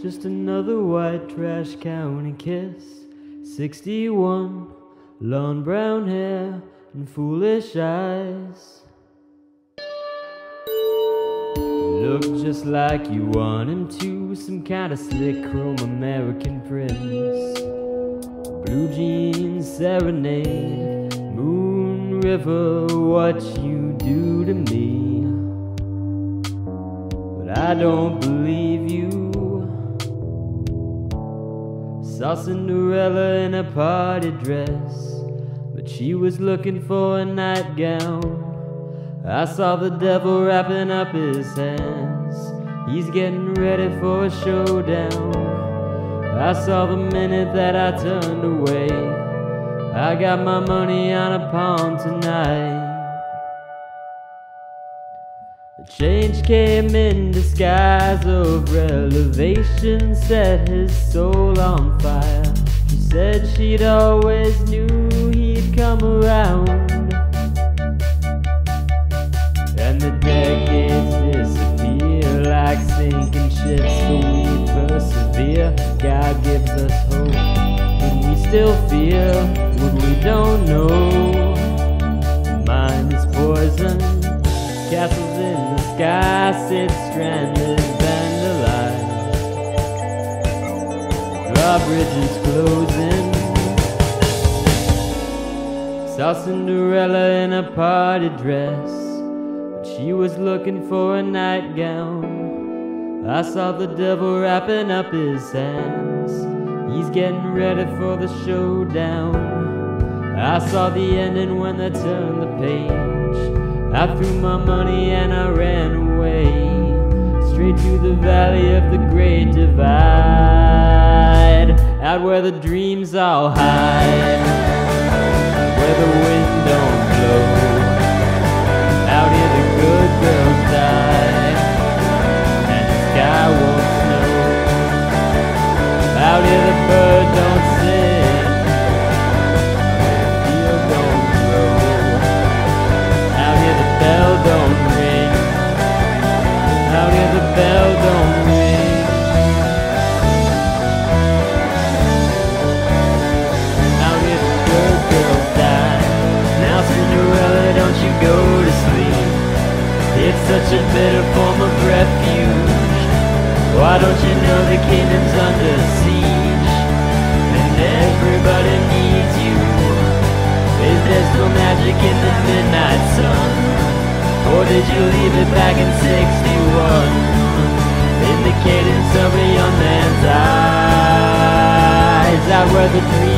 Just another white trash county kiss. 61, long brown hair and foolish eyes. Look just like you want him to, some kind of slick chrome American prince. Blue jeans serenade, Moon River, what you do to me. But I don't believe you. Saw Cinderella in a party dress, but she was looking for a nightgown. I saw the devil wrapping up his hands. He's getting ready for a showdown. I saw the minute that I turned away. I got my money on a pawn tonight. A change came in disguise of elevation, set his soul on fire. She said she'd always knew he'd come around. And the decades disappear like sinking ships, but we persevere. God gives us hope, but we still fear what we don't know. Sit stranded vandalized. Drawbridges closing. Saw Cinderella in a party dress, but she was looking for a nightgown. I saw the devil wrapping up his hands. He's getting ready for the showdown. I saw the ending when they turned the page. I threw my money and I ran away. Straight to the valley of the great divide. Out where the dreams all hide. Where the wind such a better form of refuge. Why don't you know the kingdom's under siege? And everybody needs you. Is there still magic in the midnight sun? Or did you leave it back in 61? In the cadence of a young man's eyes Out where the dreams all